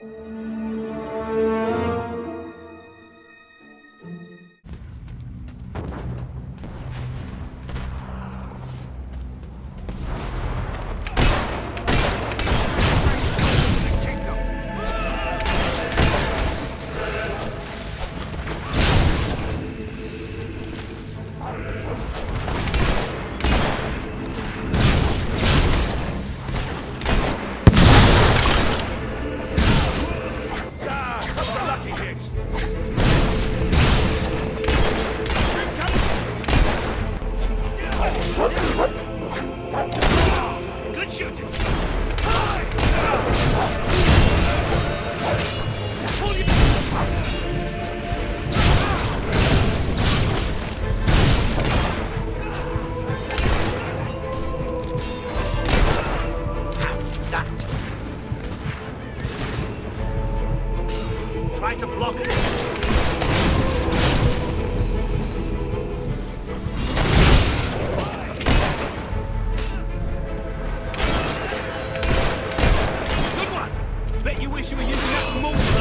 Ah, hit. You wish you were using that more,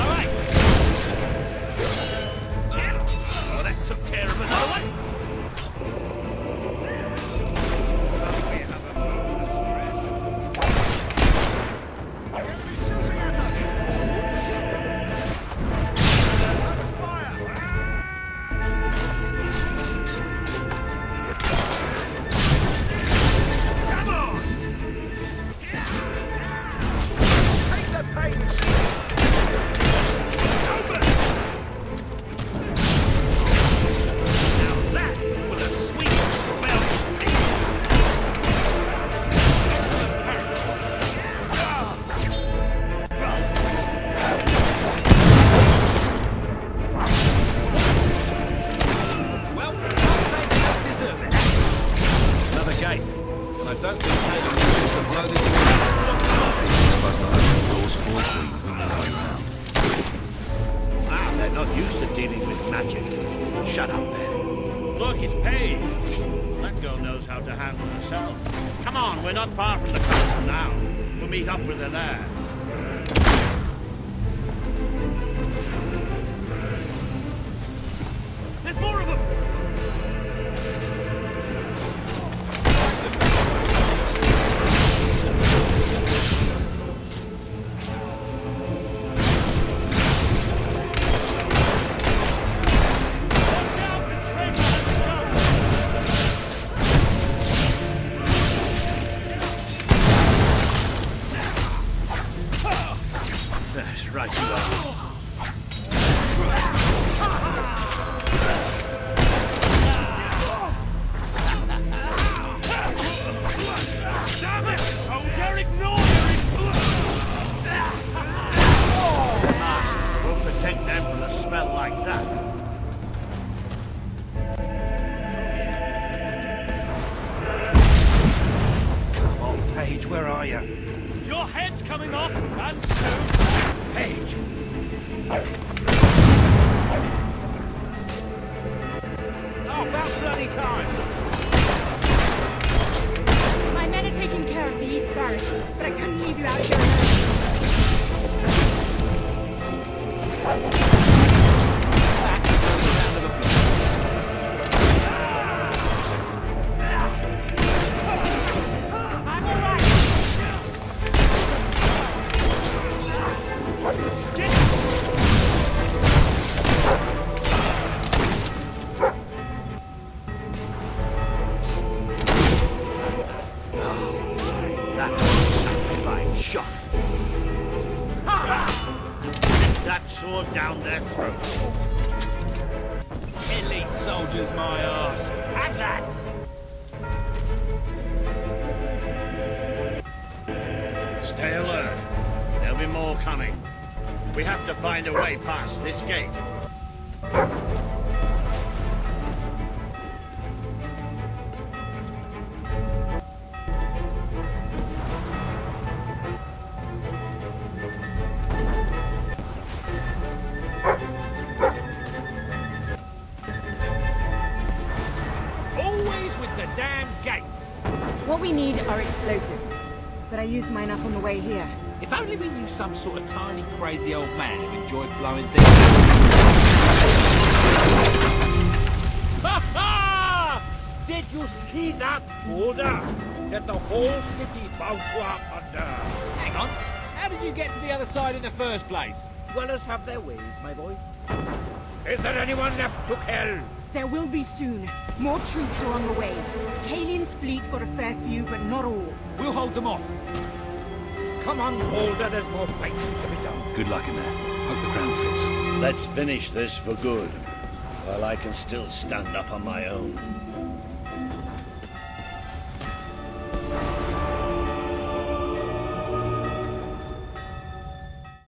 Gate. And I don't think Taylor wishes to blow this supposed to open doors for queens, not the way round. Ah, they're not used to dealing with magic. Shut up, then. Look, it's Page. That girl knows how to handle herself. Come on, we're not far from the castle now. We'll meet up with her there. Like that. Come on, Page, where are you? Your head's coming off, and soon. Page. Oh, about bloody time. My men are taking care of the East Barracks, but I couldn't leave you out here alone. Shot. That sword down their throats. Elite soldiers, my ass. Have that! Stay alert. There'll be more coming. We have to find a way past this gate. Damn gates. What we need are explosives, but I used mine up on the way here. If only we knew some sort of tiny, crazy old man who enjoyed blowing things Ha ha! Did you see that order? that the whole city bowed to up under? Hang on. How did you get to the other side in the first place? Dwellers have their ways, my boy. Is there anyone left to kill? There will be soon. More troops are on the way. Kalin's fleet got a fair few, but not all. We'll hold them off. Come on, Boulder, there's more fighting to be done. Good luck in there. Hope the crown fits. Let's finish this for good, while I can still stand up on my own.